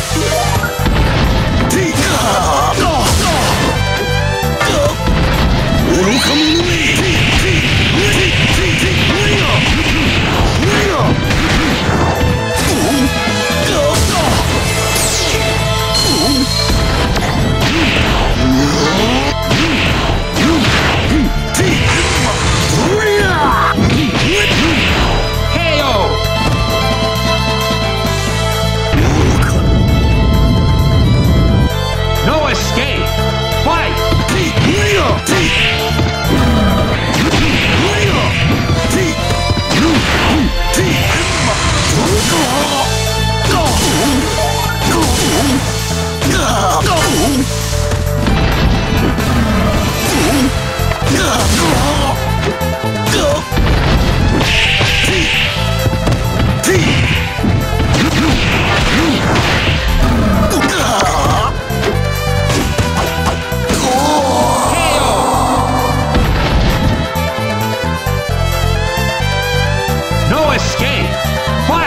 Yeah. escape.